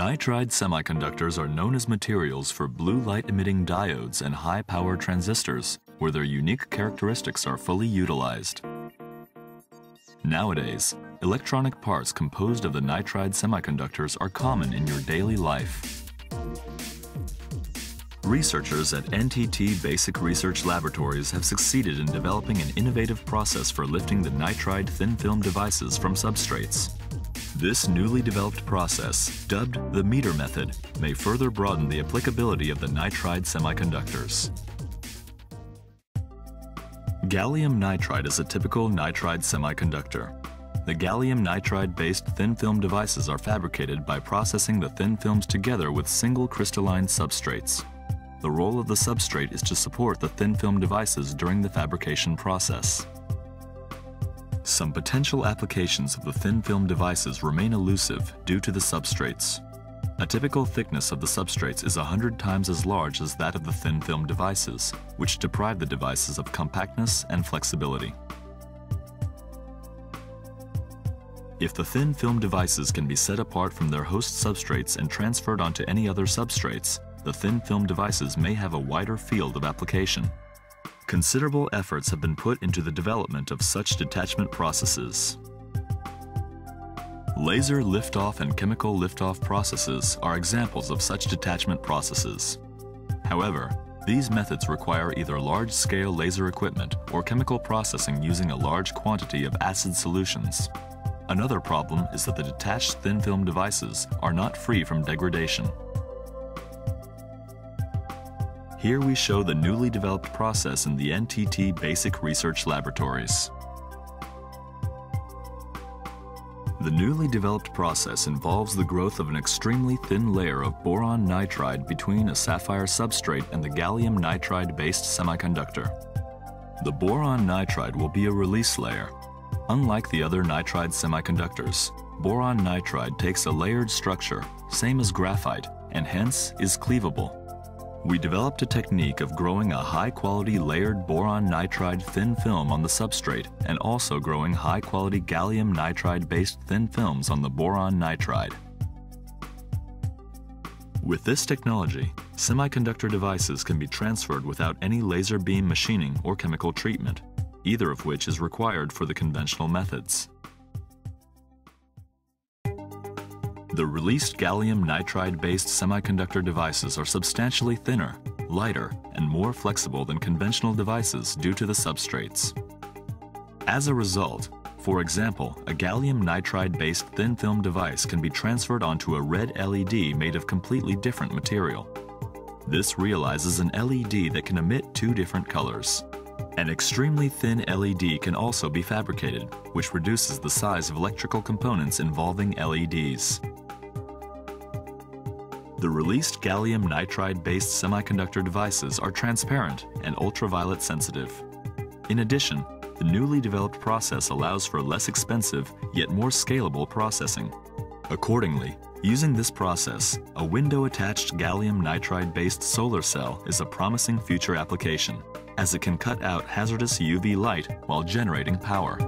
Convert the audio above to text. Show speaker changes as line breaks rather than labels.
Nitride semiconductors are known as materials for blue light emitting diodes and high power transistors, where their unique characteristics are fully utilized. Nowadays, electronic parts composed of the nitride semiconductors are common in your daily life. Researchers at NTT Basic Research Laboratories have succeeded in developing an innovative process for lifting the nitride thin film devices from substrates. This newly developed process, dubbed the MeTRe method, may further broaden the applicability of the nitride semiconductors. Gallium nitride is a typical nitride semiconductor. The gallium nitride-based thin film devices are fabricated by processing the thin films together with single crystalline substrates. The role of the substrate is to support the thin film devices during the fabrication process. Some potential applications of the thin film devices remain elusive due to the substrates. A typical thickness of the substrates is 100 times as large as that of the thin film devices, which deprive the devices of compactness and flexibility. If the thin film devices can be set apart from their host substrates and transferred onto any other substrates, the thin film devices may have a wider field of application. Considerable efforts have been put into the development of such detachment processes. Laser liftoff and chemical liftoff processes are examples of such detachment processes. However, these methods require either large-scale laser equipment or chemical processing using a large quantity of acid solutions. Another problem is that the detached thin film devices are not free from degradation. Here we show the newly developed process in the NTT Basic Research Laboratories. The newly developed process involves the growth of an extremely thin layer of boron nitride between a sapphire substrate and the gallium nitride-based semiconductor. The boron nitride will be a release layer. Unlike the other nitride semiconductors, boron nitride takes a layered structure, same as graphite, and hence is cleavable. We developed a technique of growing a high-quality layered boron nitride thin film on the substrate and also growing high-quality gallium nitride-based thin films on the boron nitride. With this technology, semiconductor devices can be transferred without any laser beam machining or chemical treatment, either of which is required for the conventional methods. The released gallium nitride-based semiconductor devices are substantially thinner, lighter, and more flexible than conventional devices due to the substrates. As a result, for example, a gallium nitride-based thin film device can be transferred onto a red LED made of completely different material. This realizes an LED that can emit two different colors. An extremely thin LED can also be fabricated, which reduces the size of electrical components involving LEDs. The released gallium nitride-based semiconductor devices are transparent and ultraviolet sensitive. In addition, the newly developed process allows for less expensive yet more scalable processing. Accordingly, using this process, a window-attached gallium nitride-based solar cell is a promising future application, as it can cut out hazardous UV light while generating power.